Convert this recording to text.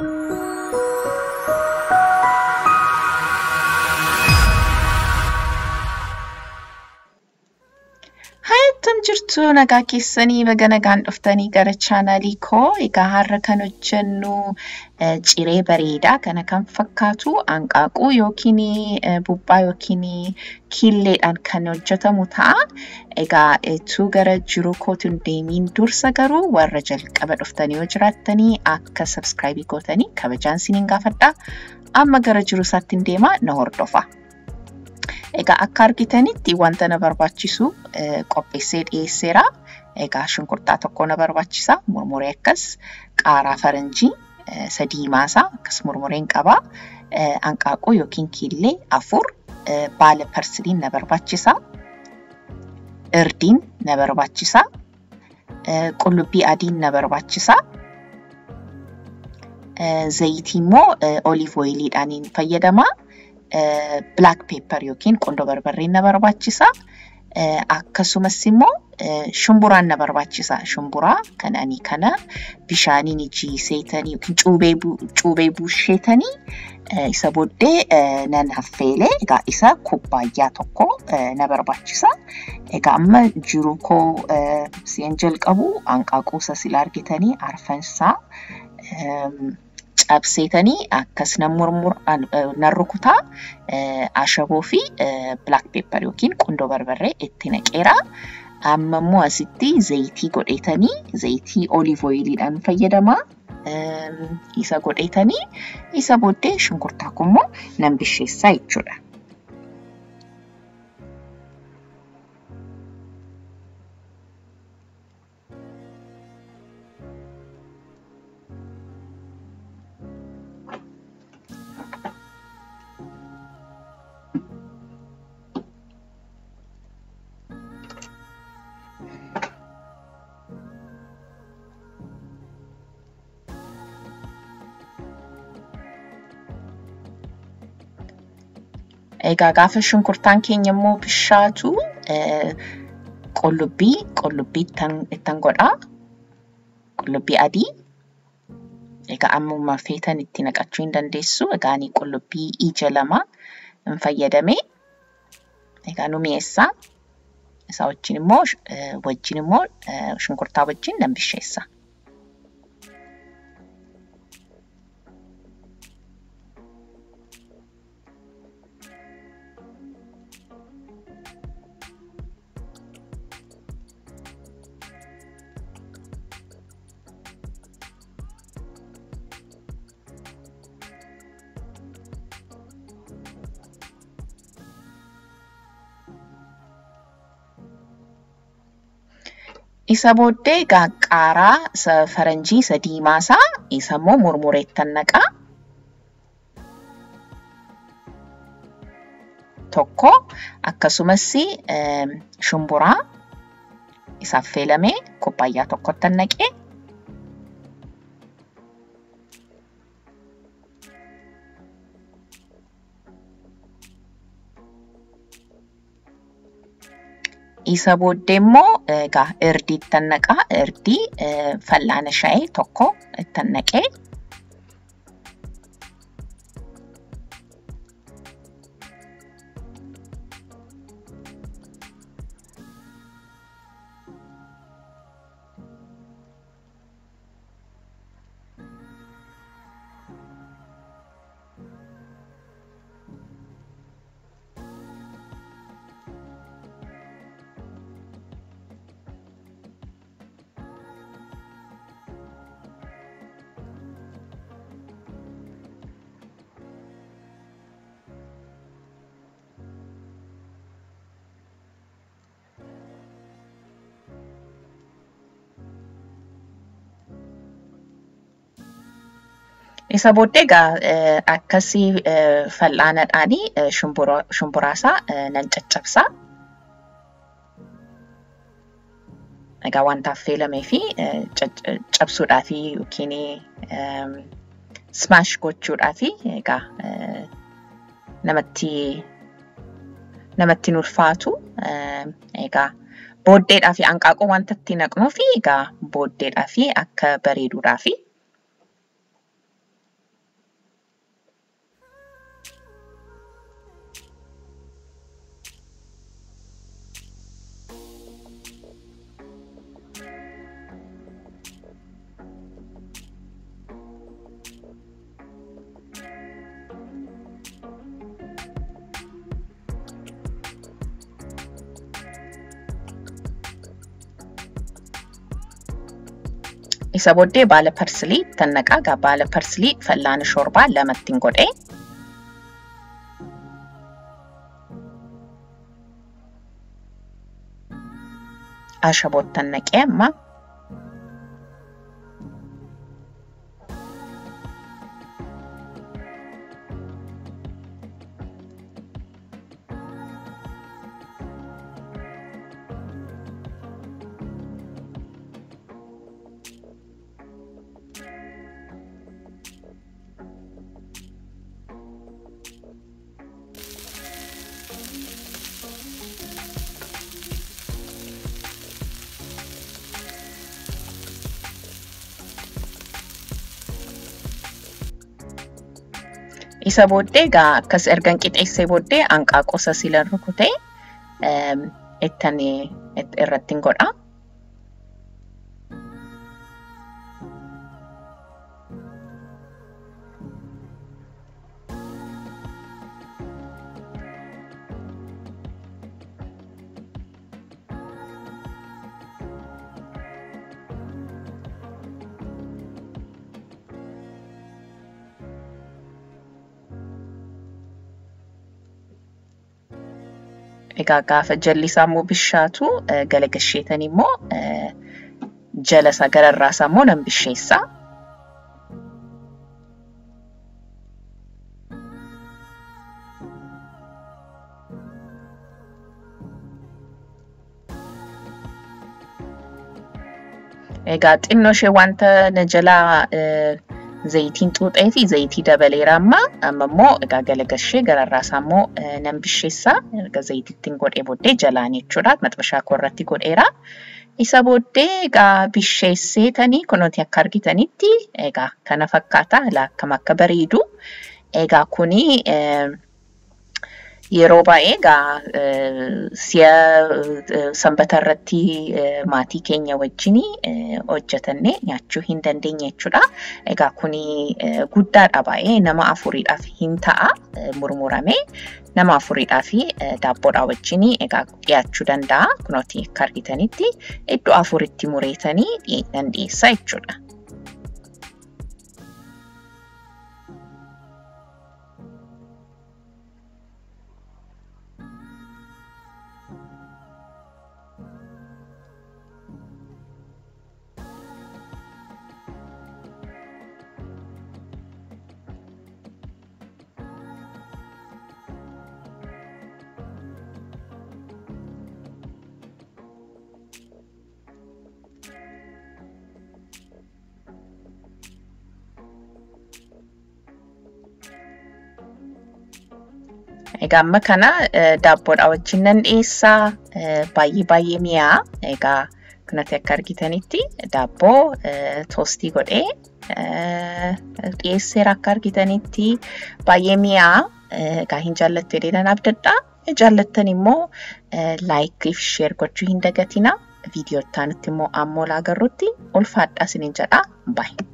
Ooh. Jirtu nagaa keessanii baga nagaan dhuftanii gara chaanaalii koo egaa har'a kan hojjennu ciree bareedaa kana kan fakkaatu hanqaaquu yookiin buuphaa yookiin kiilleedhaan kan hojjetamu ta'a. Egaa utuu gara jiruu kootiin deemiin dursa garuu warra jalqaba dhuftanii yoo jiraattanii akka sabskiraayibii gootanii kabajaan isiniin gaafadha. Amma gara jiruu isaatti deemaa na hordofa. Egaa akka argitanitti wanta na barbaachisu qopheessee dhiyeesseera. Egaa shunkurtaa tokko na barbaachisa. Murmuree akkas qaaraa faranjii isa diimaasaa akkas murmureen qaba. Hanqaaquu yookiin kiillee afur baala parsiliin na barbaachisa. Irdiin na barbaachisa. Qullubbii adiin na barbaachisa. Zayitii immoo oliiv ooyiliidhaan fayyadama. Black pepper yookiin qundoo barbarreen na barbaachisa. Akkasumas immoo shumburaan na barbaachisa. Shumburaa kan ani kana bishaaniin jiiseetanii yookiin cuubee busheetanii isa booddee nan affeelee egaa isa kubbaayyaa tokko na barbaachisa. Egaa amma jiruu koo si'an jalqabu hanqaaquu isa sila argitanii arfansaa ashaboo fi black pepper yookiin qundoo barbarree itti naqeera. Amma immoo asitti zayitii godheetanii zayitii oliiv ooyiliidhaan fayyadama. Isa godheetanii isa booddee shunkurtaa kun immoo nan bisheessaa jechuudha. Godhaa. Qullubbii adii. Egaa ammuma feetan itti naqachuu hin dandeessu. Egaa ani qullubbii ija lama hin fayyadamee. Egaa nu mi'eessaa. Isaa wajjin immoo wajjin immoo shunkurtaa wajjin nan bisheessa. Isa diimaasaa isa immoo murmureettan naqaa. Tokko akkasumas shumburaa isa affeelamee kubbaayyaa tokkottan naqee. isa booddeemmoo egaa irdii itti annaqaa irdii fallaana shayee tokko itti annaqee Isa booddee egaa akkasii fal'aanadhaanii shumburaasaa nan caccabsaa. Egaa wanta affeelamee fi cabsuudhaafi yookiin smaash gochuudhaafi egaa namatti namatti hin ulfaatu. Egaa booddeedhaa fi hanqaaquu wanta itti naqnuufi egaa booddeedhaa fi akka bareeduudhaafi. ኢሰቦዴ ባለ ፐርስሊ ተነቃጋ ባለ ፐርስሊ ፈላን ሾርባ ለመቲን ጎዴ። አሸቦት ተነቄማ isa booddee egaa akkas ergan qixeessee booddee hanqaaquu silan rukutee ittan irratti godha. Egaa gaafa jalli isaa immoo bishaatu gala gasheetan immoo jala isaa gararraa isaa immoo nan bisheessa. Egaa xinnoo ishee wanta na jalaa ዘይቲን ጡጤፊ ዘይቲ ደበሌራማ አመሞ እጋገለገሼ ገረራሳሞ ነንብሼሳ erga zayitittiin godhee booddee jalaan jechuudha maxbashaa koorratti godheera. Isa booddee egaa bisheesseetanii kunuti akka argitanitti egaa kana fakkaata laakam akka bareedu egaa kuni yeroo baay'ee egaa si'a sanbata irratti maatii keenya wajjin hojjetannee nyaachuu hin dandeenye jechuudha. Egaa kuni guddaadha baay'ee nama afuriidhaaf hin ta'a murmuramee nama afuriidhaaf daabboodhaa wajjin egaa dhiyaachuu danda'a. Kunooti akka argitanitti iddoo afuritti mureetanii nan dhiyeessa jechuudha. Egaa amma kana daabboodhaa wajjin nan dhiyeessaa. Baay'ee baay'ee mi'aa. Egaa kanatti akka argitanitti daabboo toostii godhee dhiyeesseera akka argitanitti baay'ee mi'aa. Egaa hin jaallattu jedhee nan abdadha. Jaallattan immoo laayikii fi sheer gochuu hin dagatina. Viidiyoo itti immoo ammoo laagarrutti ulfaadhaa isiniin jedha. Baay'ee.